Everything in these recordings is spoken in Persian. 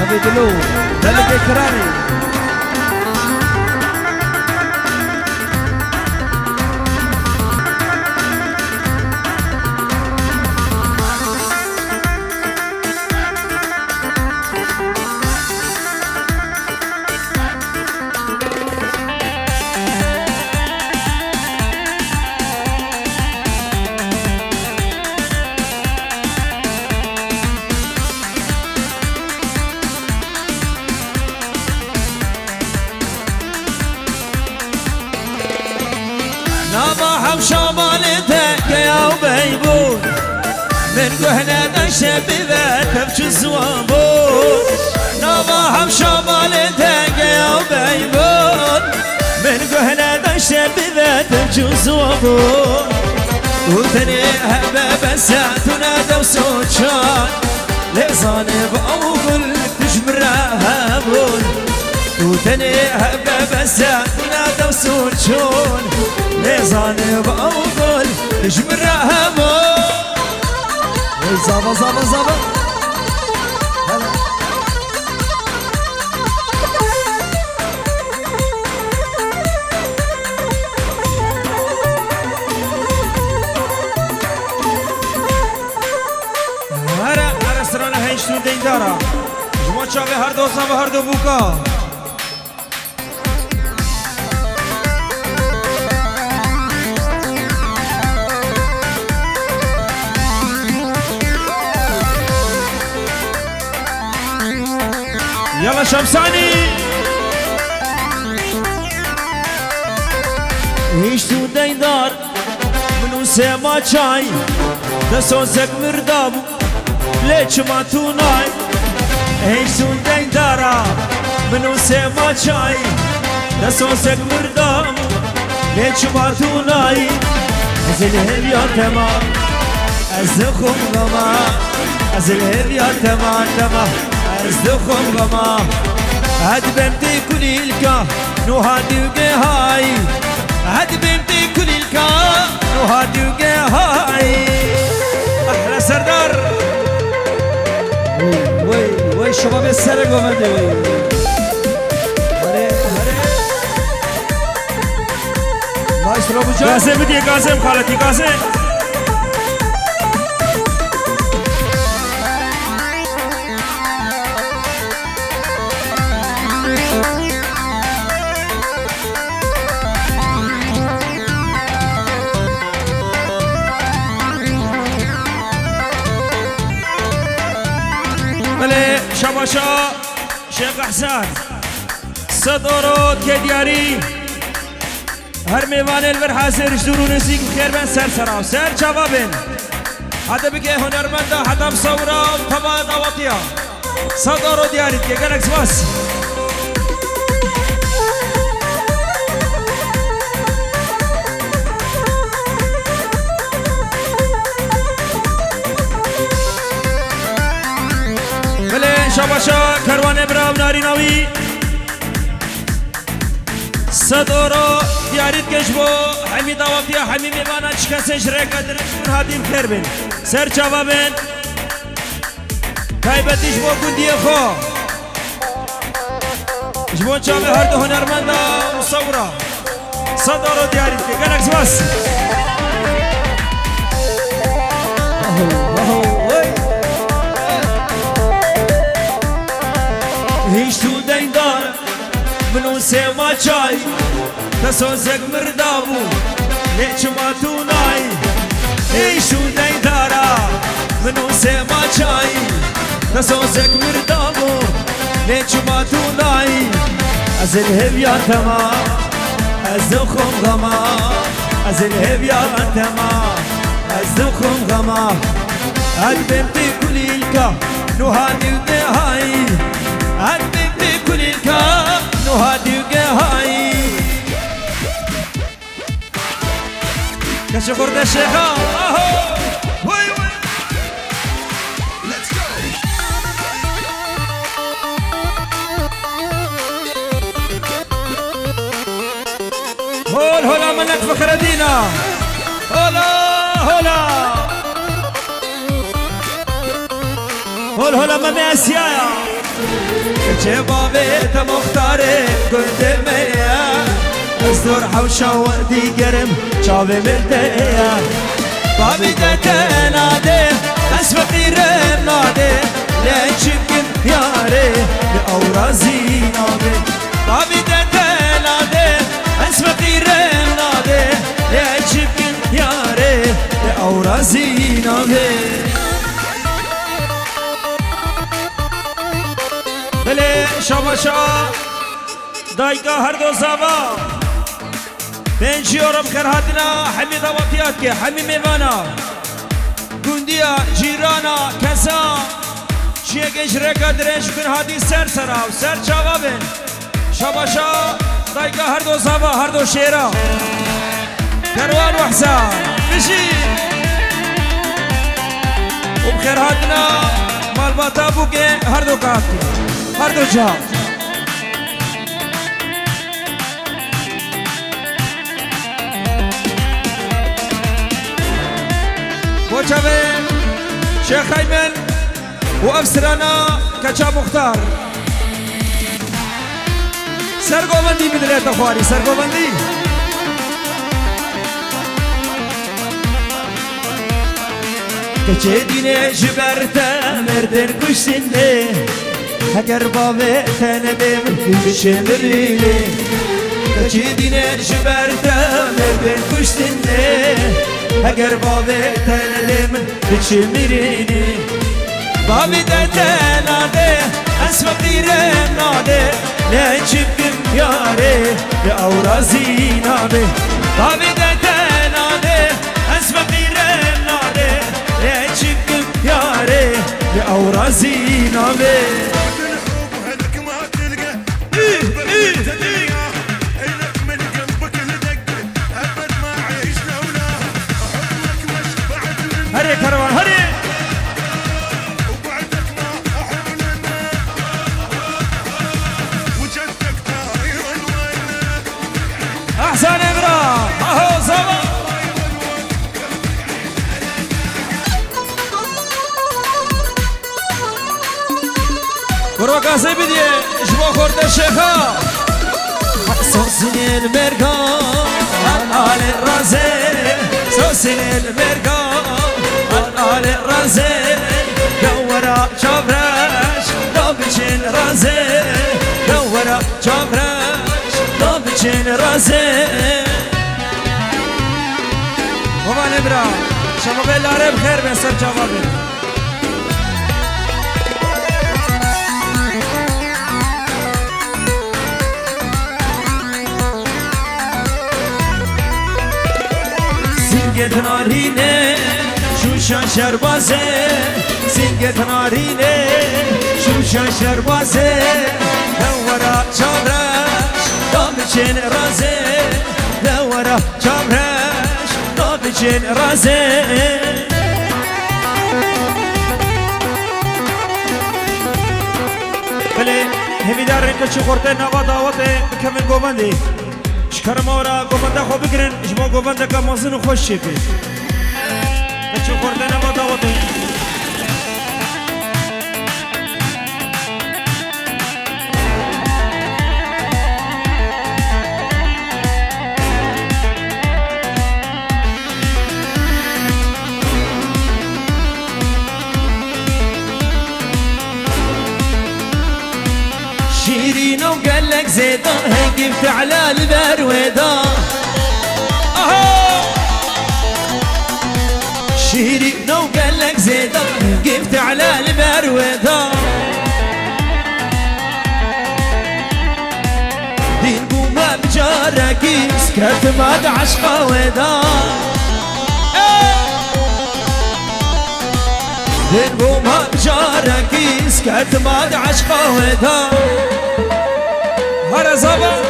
نبي قلوب ملك إكرامي. عجوز وابوه وثنيها بابسة تنادى وسوشان لصانب أو كل تجمرها بول وثنيها بابسة تنادى وسوشان لصانب أو كل تجمرها بول زبا زبا زبا هیچ تو دین دارا جمع چاوه هر دو سام هر دو بوکا. يلا شمساني هیچ تو دیندار منو سما چای. دسوزک مرداب لێ چما تو نای هەیسون دەنگدارە من و سێما چای لە سۆسێک مردام لێ چما تو نای ئەز هێویا تەما ئەز خۆم غەما ئەز هێویا تەما تەما ئەز خۆم غەما هەد بەمتی کولیلکە نوهادی و گێهای هەد بەمتی کولیلکە وي وي شباب السرق ومدي وي هري هري مايسترو شباشا شیخ احسان. صدورو دیاری. هر میوان الور حاضر جدورو نزیگ خیر بن سر سراو سر جوابن حتی بگه هنرمنده حتی صورا تمام دواتیا. صدورو دیاری که گلک زواست باشا کروان براو ناوي صدورو دیاریت كشبو بو حمی داوابی حمی میبانا چکسش رکا درشون هادیم کر بین. سر چاوا بین. تایبتیش بو گندی خو. جبون چاوه هر دو دا مصورا. صدورو دیاریت که گلکس بس. منو سما چای تسو زگ مردابو نیچ ما تو نای. ایشو دی دارا منو سما چای تسو زگ مردابو نیچ ما تو نای. از الهب یا تما از دخم غما از الهب یا تما از دخم غما قلبم بكل الكا نهاني ونهاي قلبم بكل الكا نهادي ودهاي كشكر ده الشيخة هول هولا منك فخر دينا هولا هولا هول هولا مامي اسيايا چه بابت مختاره گنده میا از دور حوشا و دیگرم چاوه مرده. بابی ده ناده از فقیرم ناده. لچکم یاره به اورازی ناده. بابی ده ناده از فقیرم ناده. لچکم یاره به بله شاباشا دایگا هر دو زاوا پنج یورم خرهاتنا حمی دواتیات که حمی میوانا. گوندیا جیرانا کسا چیه گش رکا درنج کن هاتی سر سرا و سر چاوا بین شاباشا دایگا هر دو زاوا هر دو شیرا. کروان و حسان بشی. و بخیر هاتنا مال باتا هر دو کافتی هر دو جا. بوچاوه شیخ ایمن و افسرانا کچا مختار. سرگوبندی بدلیت خواری سرگوبندی. کچه دینه جبرته مردن کشتنده اگر بابه تنه بیم کشه مریله کچه دینه جبرته مردن کشتنده اگر بابه تنه بیم کشه مریله بابی ده تناده از فقیرم ناده لچکم یاره به اورازی ناده بابی ده تناده از فقیرم ناده لچکم یاره به اورازی ناده وهلك هري كروان هري. أحسن امراه أهو زمان قاسي بدي جبو خورد الشيخة سوسين المرقا الآل الرازي سوسين المرقا آل رازه دورا چابرش دابچین رازه. دورا چابرش دابچین رازه. بابان ابراهيم شما بلاره بخیر به سر جوابه سینگت نارینه شوشان شربازه سینگت نارینه شوشان شربازه دورا چابرش دامچین رازه. دورا چابرش دامچین رازه. بله همیدار اینکه چی خورده نوا دعوت بکمن گوبندی. شکر مورا گوبنده خو بگیرن اجما گوبنده که مازن خوش شيرين وقال لك زيدا هنقفت على البرويدا وقفت على المروثة دين قوما بجارك سكرت ما عشقة وذا. دين قوما بجارك سكرت ما عشقة وذا. هرزبا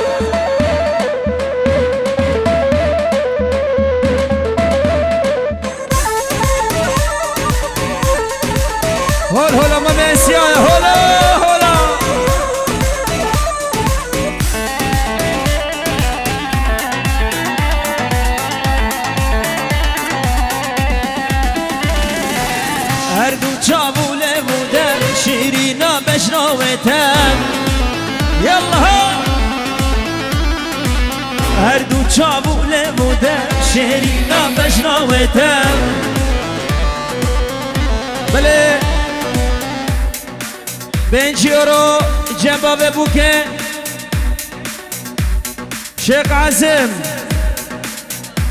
لبوده شهری نابجناوته بله بنج یورو جنبابه بوکه شیخ عزم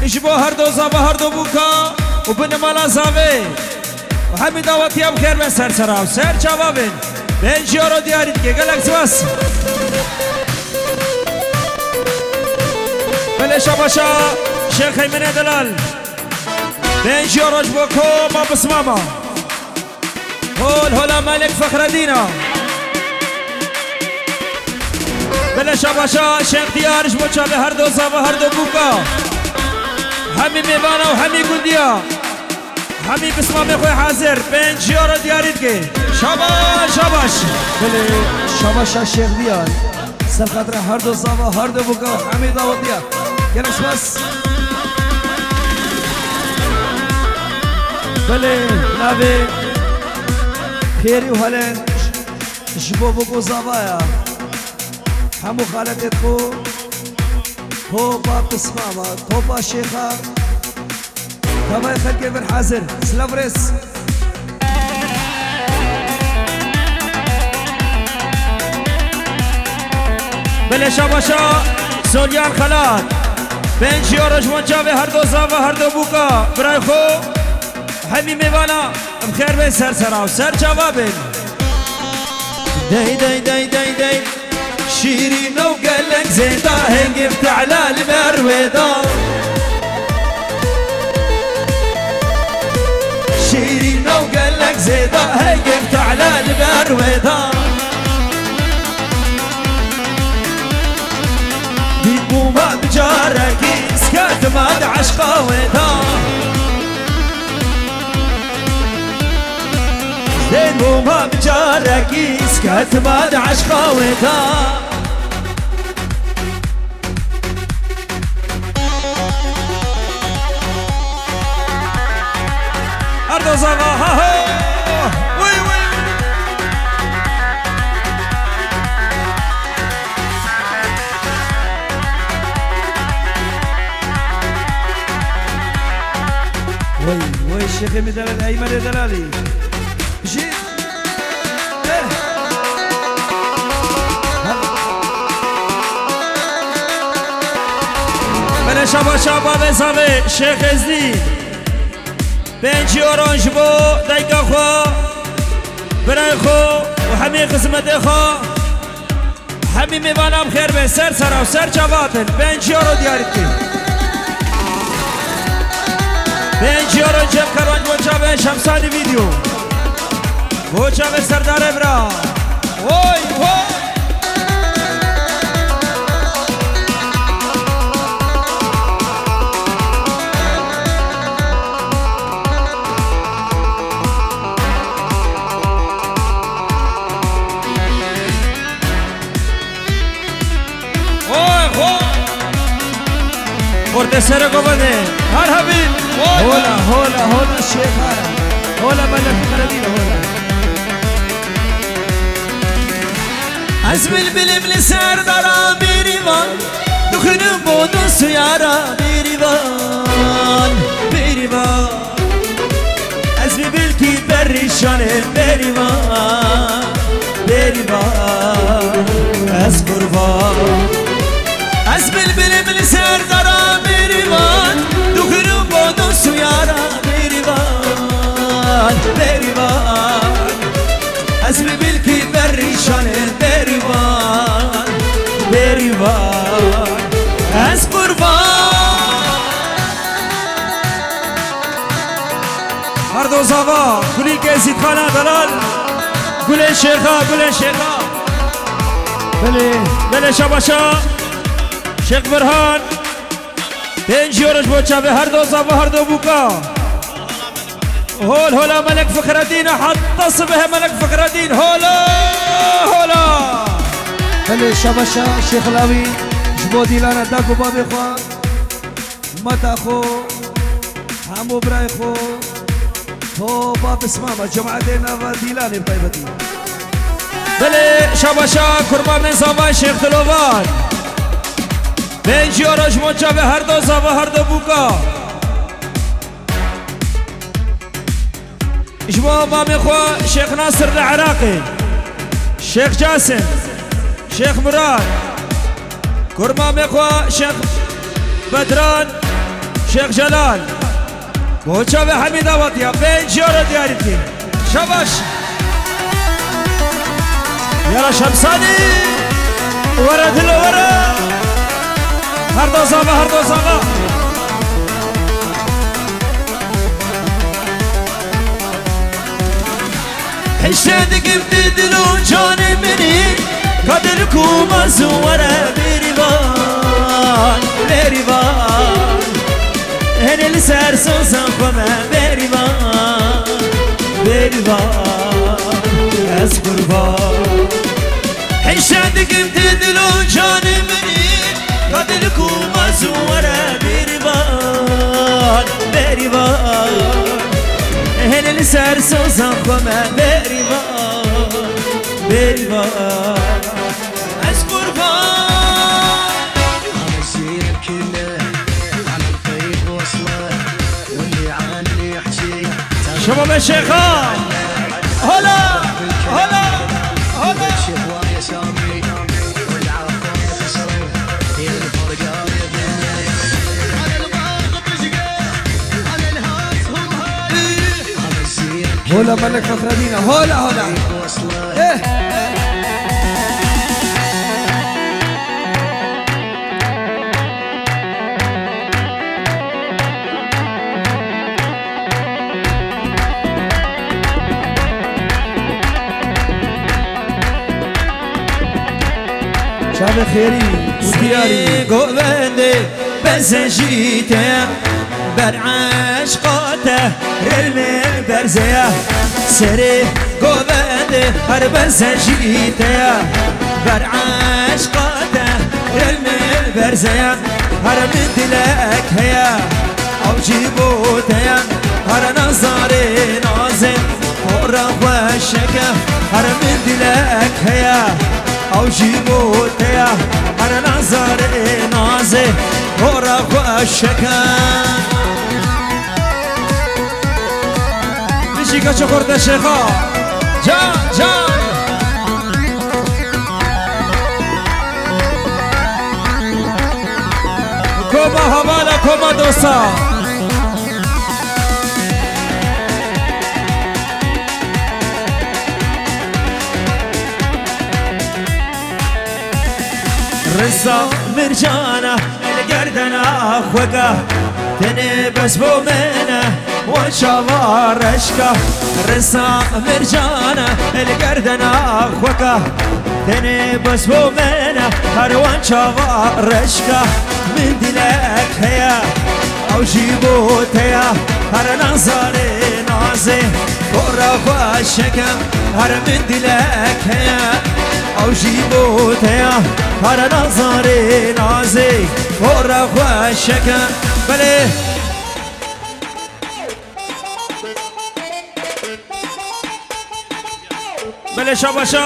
ايش بو هردو زابا هردو بوكا وبن مالا زاوي وحمي دعوتي اب خير من سر سراو سر جوابين بين جيورو دياري دكي قلق سواس بلش باشا شيخ من دلال. بين جيورو جبوكو ما بسماما هول هولا ملك فخر دينا بلش باشا شيخ ديار جبوكا بهردو زابا هردو همی میوانه و همی گندیا همی بسمام خوی حاضر. پنج یورو دیارید که شاباش شاباش. بله شاباشا شیخ دیار. سر خاطر هر دو زاوا هر دو بگا همه دعوت دیا گلش بس. بله نبی خیری و هلن جبو بگو زاوایا همو خالتت خو هو باب اسماما هو با شيخا تبا خلقي بن حازر سلافريس بله شاباشا سولیان خلات پنج یورو جوانجا به هر دو زاوا هر دو بوکا. برای خو همی میوانا بخير بين سر سراو سر چاوا داي داي داي داي داي شيرين شیرین و زيدا زیدا هنگی بتعلال مرویدا شیرین و گلک زیدا على بتعلال مرویدا دید بوما بجارکی سکت ماد عشقا لين مو ما بجارك يسكت ما دعش خاوتها. أرض زغاها وي وي. وي وي الشيخ مدلال أيمن دلالي بله شبا شبا بزاوه شیخ ازدی پنجی اورانج بو دایگا خو برای خو و همه قسمت خو همه میوانم خیر به سر سر و سر جوابن پنجی اورو کی پنجی اورو جب کروان بوچا به شمسانی ویدیو بوچا به سردار ابرا وای وای خورده سر کو بده هر حبیب وای وای. هولا هولا هولا الشيخ هذا هولا ملك المدينة هولا حزب البلبل سردارا بيريوان دخن بودو سيارا بيريوان بيريوان حزب بالكي بريشان بيريوان بيريوان از قربان حزب البلبل سردارا بيريوان Berivan Duhurum bodum suyara Berivan Berivan Ez bil ki perişane Berivan Berivan Ez kurban. Ardo Zava Kulike Zitkana Dalal Gülen Şerha Gülen Şerha. Bele Bele Şabaşa. Şeyh Berhan پنج یورش بوچا به هر دو زوا هر دو بوکا. هول هولا ملك فخر الدين حط صبه ملك فخر الدين هولا هولا بله شباشا شيخ لاوي جبو ديلانا داكو بابي خوا. متا خو همو براي خو. هو باب اسماما جماعة دينا وديلاني بطيبتي بله شباشا کرما من زاوای شیخ دلوان بنجی آراج مچا به هر دو زاوا هر دو بوکا اجماع امام اخوة شيخ ناصر العراقي شيخ جاسم شيخ مراد كرمام اخوة شيخ بدران شيخ جلال بوچا حميد وطيا بين جورو ديارتي شباش يلا شمساني ورا دلو Hardos aga, Hardos aga. Heşedigim didilun canemini Kadir kumazı var berivan, berivan Heneli sersin sen bana berivan, berivan Ez kurban. Heşedigim didilun canemini جاني مني قدركم ازورا بريبان بريبان هن السر سوزان فما بريبان بريبان از قربان مسير كله على الطريق وصله واللي عني يحكي شباب الشيخان هولا ملك فخردينا هولا هولا وصله ايه شب خيري ودياري قوبندي بس جيته بر عشقاته رلمي برزيه سري قوبندي هر بس جيته بر عشقاته رلمي برزيه هر من هيا. أو جيبوته هر نظري نازم فوق وشكه هر دلك هيا. أو جيبوتيا. هر نظر نازه هورا خوشکا بشی که چخورده شیخا جان جان کما حوالا کما دوستا رزا مرجانا القردن اخوكا تني بس وشبا رشكا رسا مرجانا القردنا أخوكا تني بس بومنا هروان شبا رشكا من دلك هيا أو جيبوت هيا هر نظري نازي قرى وشكم هر من دلك هيا أو جيبوت هيا هر نظري نازي قرى وشكم بلي بله شاباشا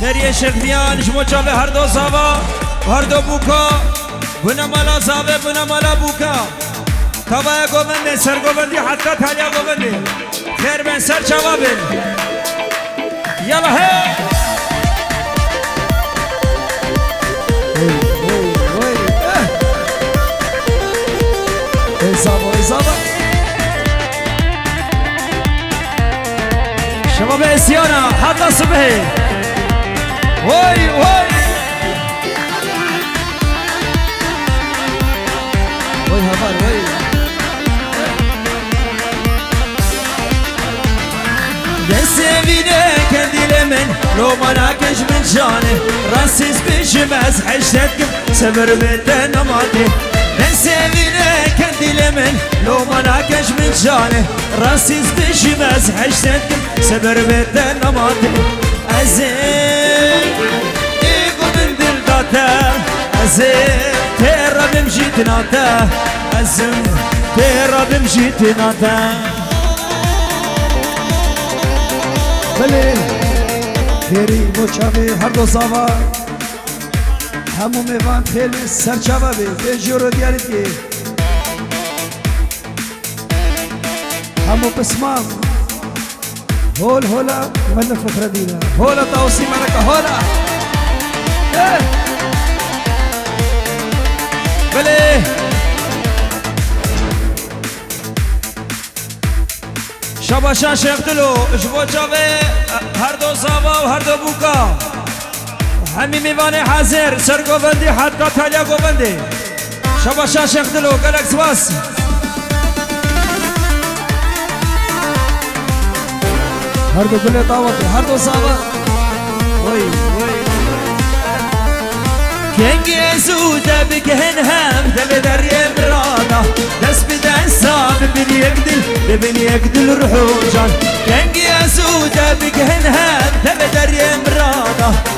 خیریه شکریان جمو چاوه هر دو زاوا هر دو بوکا. بنا مالا زاوه بنا مالا بوکا. تابا گوبنده سر گوبندی حتی تالیا گوبندی خیر بن سر چاوا بن یلا هی. obesiona hata subhi Oy oy. Oy haber oy. Desevine kendile men Lomana keş min cani Rassiz peşim ez Heştet kim Sever benden amadi Ben sevine kendilemin Lomana keş min cane Rasiz düşmez heştettim Seber beden amadim Azim İgu min dildate Azim Terabim jidinate Azim Terabim jidinate Beli Geri bu çavi her dozavar خێلێ سەرچاوە بێ بێ ژۆرە دیارت یێ هەموو قسمان هۆل هۆلا من فخرە دینە هۆلە تاوسی مەرەکە هۆلا بله. شباشا شیخ دلو جبو چاوه هر دو زاوا و هر دو بوکا. همی میوان حاضر سر گوبندی حتی تالیا گوبندی شباشا شیخ دلو گلک سواس هەردوو گولێ تاوەتێ هەردوو زاوا وەی وەی کنگی زوده بگهن هم دل دریا برادا دست به دست ببین یک دل ببین یک دل روح جان. کنگی زوده بگهن هم دل برادا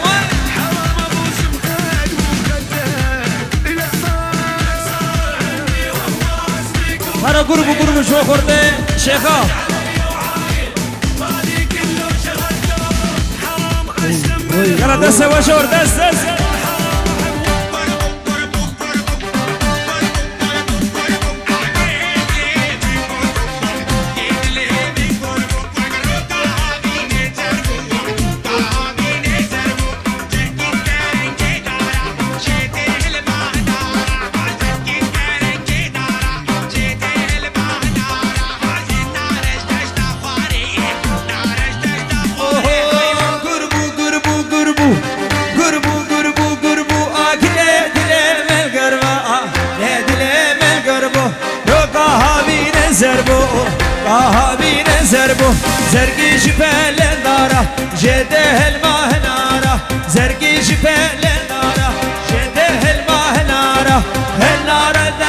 هر گروه گروه شو خورده شیخا يلا دست وشور دست دست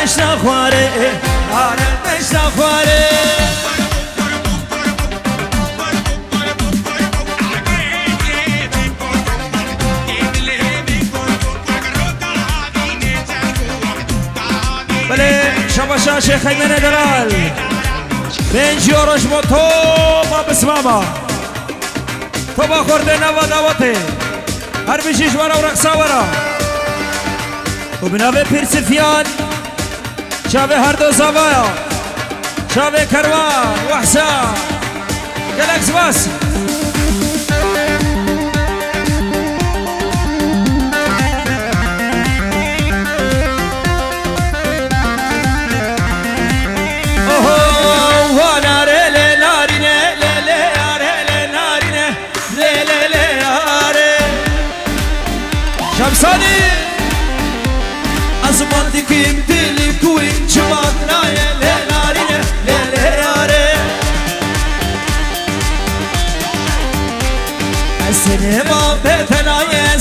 Nara deşna khware بله شباشا شیخ ایمن دلال بنجی رشم و تو ما بسماما تو با خورده نوا دعوته هر بشیش ورا و رقصا ورا و بناوه پیر سفیان. شابه هر دو صبايا شابه كروان وحسان جلكس باسم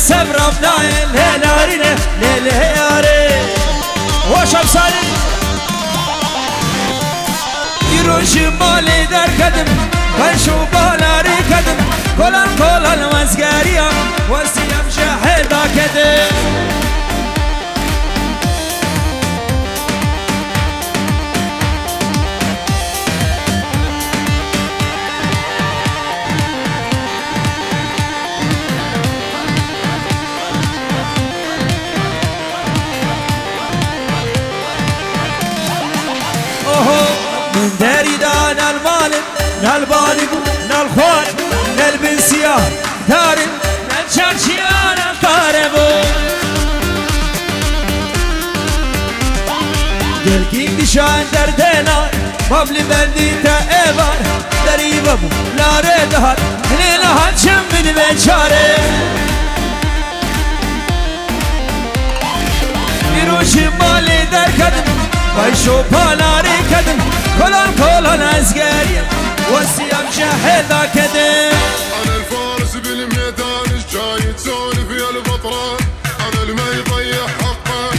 بتنای صبرم نایه له نارینه لله یاره و شمسانی روشی مالی در کدم بشو بالاری کدم کلان کلان وزگریم وسیم شهدا کدم. نالبالي نالخوان نالبنسيا داري نالشارشيانا قاربو دلكين دشان دردنا بابلي بلدي تا ايبار دريبا بو ناري دهار هنينا هاتشم من بيشاري بیروشی وسيم جهل كذب أنا الفارس بالميدان جاي تسولف يا البطرة؟ أنا اللي ما يضيع حقه.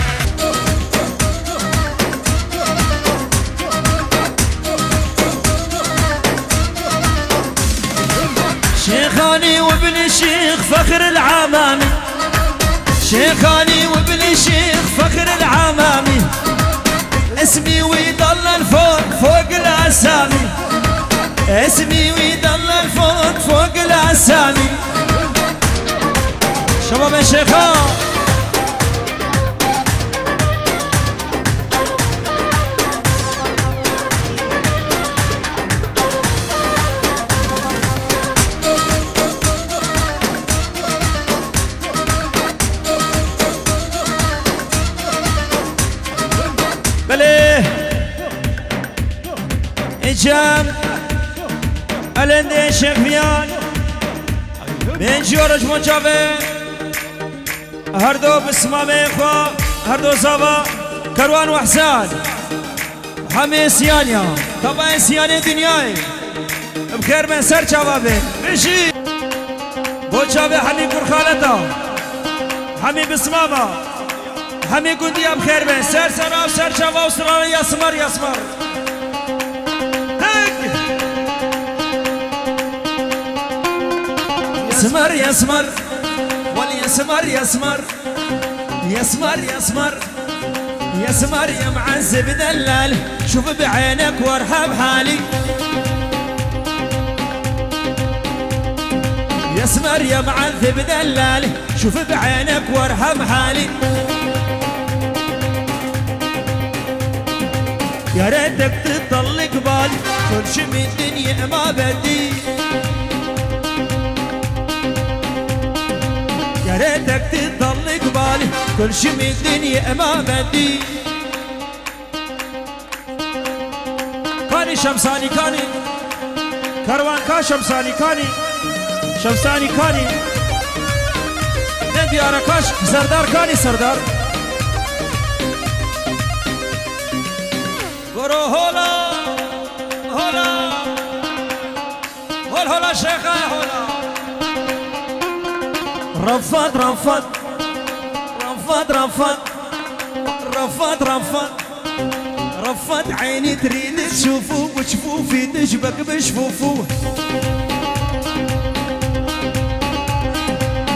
شيخاني وابن شيخ فخر العمامي. شيخاني وابن شيخ فخر العمامي. اسمي ويضل الفوق فوق الأسامي. اسمي ويضل الفوق فوق الأسامي. شباب الشيخان بله اجام شيخ فيان من جورج مجابه هر دو بسمام اخوا هر دو زابا كروان وحسان همه سيانيا طبعا سياني دنياي بخير من سر شبابه بشي بو شبابه همي كرخالتا همي بسماما همه گوندی هم خیر بین سر سر سر چوا و سرانه یاسمر يسمر يسمر. واليسمر يسمر. يسمر يسمر. يسمر يا معذب دلال. شوف بعينك وارحب حالي. يسمر يا معذب دلال. شوف بعينك وارحم حالي. يا ريتك تضل قبال كل شي من الدنيا ما بدي. يا ريتك تضل قبال كل شي من الدنيا ما بدي كاني شمساني كاني كروان كا شمساني كاني شمساني كاني ندي أركاش سردار كاني سردار برو هولا هول هولا شيخة هولا رفض رفض. رفض رفض. رفض رفض. رفض عيني تريد تشوفه وشفوفي تشبك بشفوفه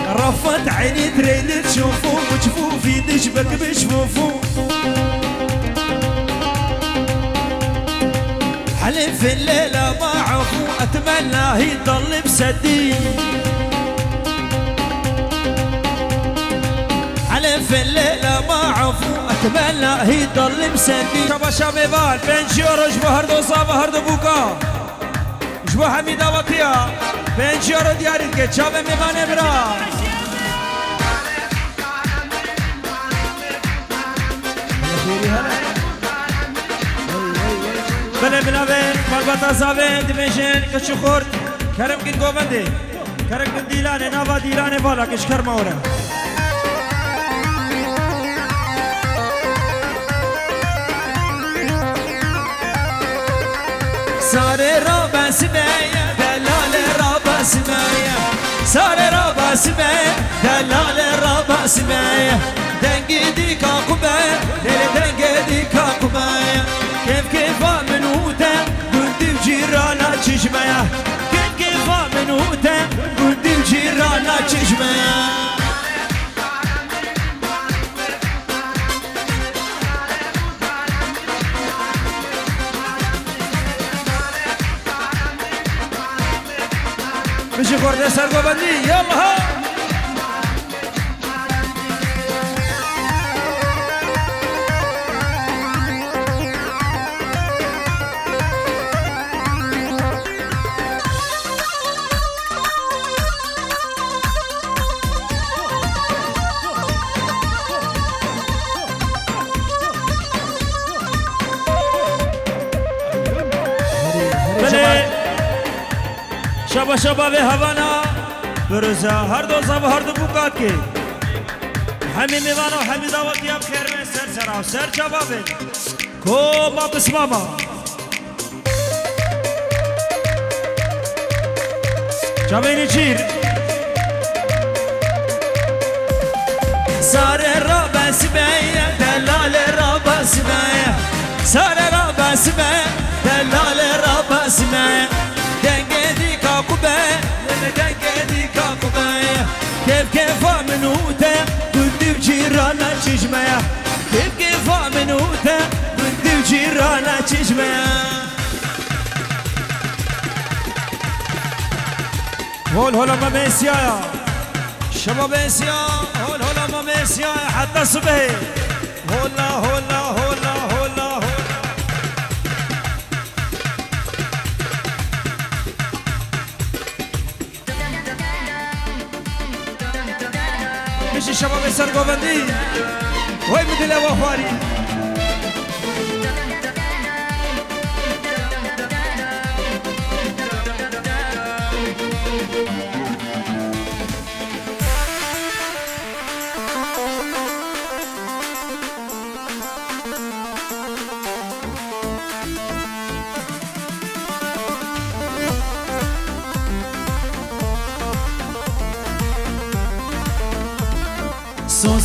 رفض عيني تريد تشوفه وشفوفي تشبك بشفوفه حلف الليلة ما عفو؟ أتمنى يضل بسدي. حلف الليلة ما عفو. أتمنى يضل بسدي شبا شامي بال بين جيورو جبو هردو صابا هردو بوكا. جبو حميدة وطيا. بين جيورو دياري كي شابي ميغاني برا بله بنابه مالباتا زاوه دمیشن کچو خورد کرم کن گوونده کرم کن دیلانه ناوا دیلانه بالا کش کرم ساره را بسمه دلال را بسمه ساره را بسمه دلال را بسمه دنگی دی کاکوبه دل دنگی دی کاکوبه كيف كيف من هوتا قلت بجيرانا تشجمع كيف كيف من هوتا قلت بجيرانا تشجمع مشي خورده شبا شبا به هوانا برزا هر دو زب هر دو بوکات که همین میوانو همین دعوتی هم خیر من سر سر آو سر چبا بین کو ما بسماما چبینی چیر ساره را بسمه دلال را بسمه ساره را بسمه دلال را بسمه دنگه كاقبايا كيف كيف منوته كنت بجيرانا تشجميا كيف كيف منوته كنت بجيرانا تشجميا هول هول ما ميسيا شباب ميسيا. هول هول ما ميسيا حتى صبحي هولا هولا مش الشباب السرقوبندي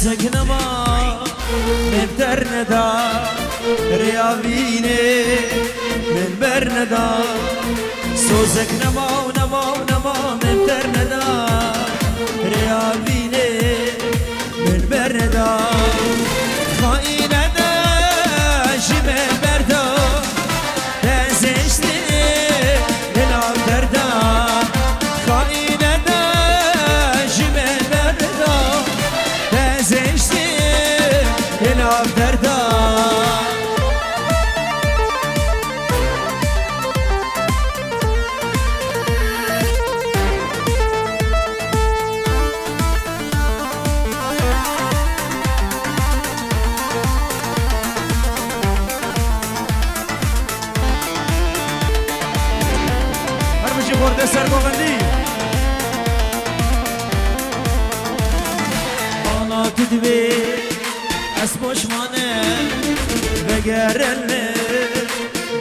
وين بدي لو خواري صوصك نما مبتر ندا. من برندا صوصك نما ونما ونما مبتر ندا. هر بشي خورده سرگوبندی Bana tüdvi es boşmane ve gerenle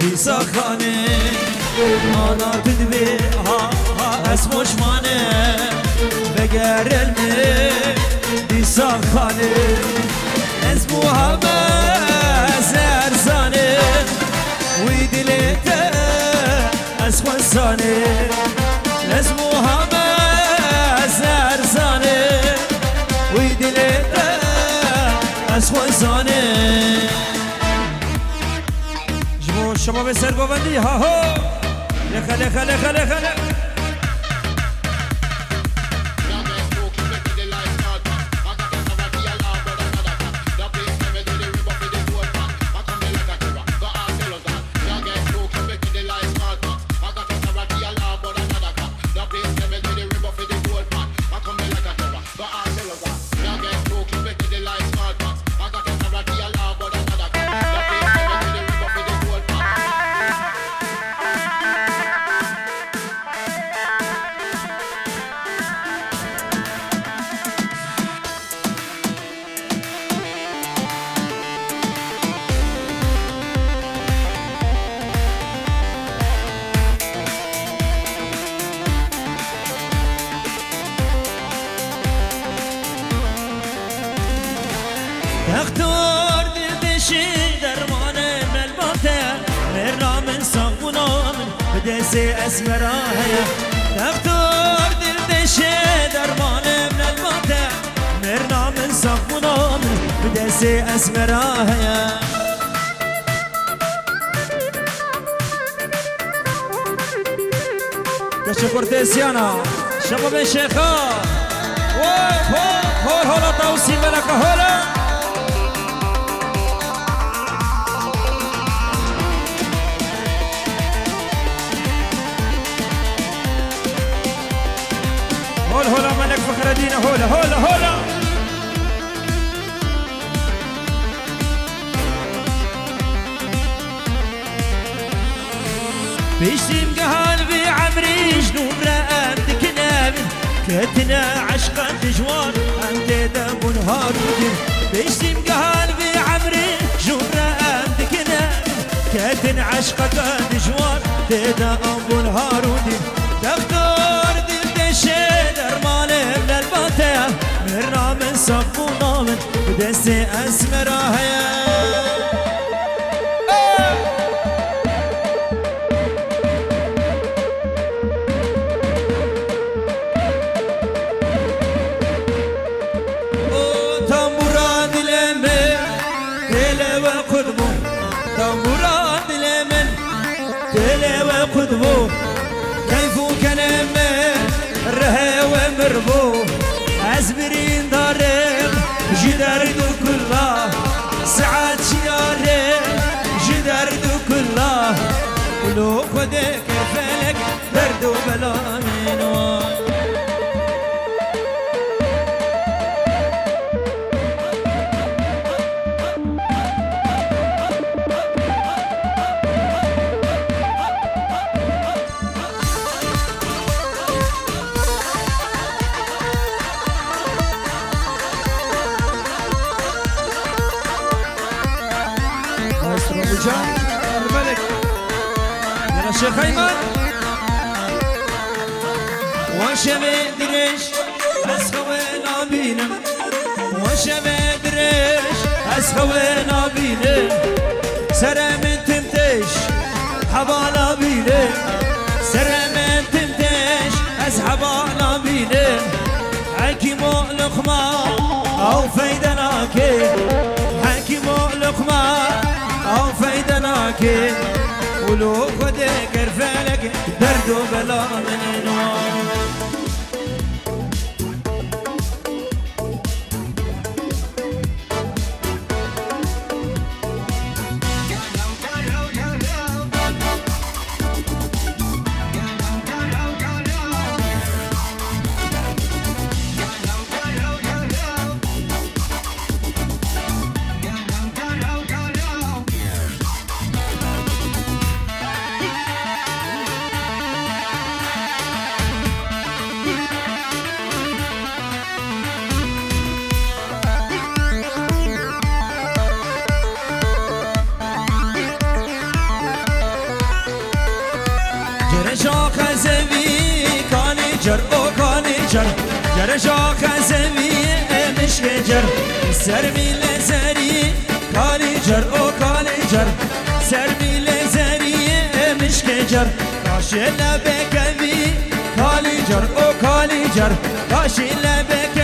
bir sakhane Ana tüdvi ha ha es boşmane ve gerenle bir sakhane Ez bu hame zerzane ويدليته اسوى الصاني اسمها ما زرزاني ويدليته اسوى الصاني جبو الشباب السرقو بندي ها هو لخا لخا لخا بدسي اسمراها تشكر تيسيانا شباب الشيخة هول هول هول توصي ملك هولا هول هولا ملك فخر الدين هولا هولا هولا. بيشم قهال بعمري عمري مرأة ذكنا من كتنا عشقا تجوان أنت دم نهار ودين بيشم في بعمري جنوب مرأة ذكنا كتنا عشقا تجوان تدا أبو نهار ودين دكتور دل تشيل أرمالي من الباتية مرنا من صفونا من بدسي أسمرها يا love. سر میله زری کالی جر او کالی جر سر میله زری مشک جر کاش لبه کمی کالی جر او کالی جر کاش لبه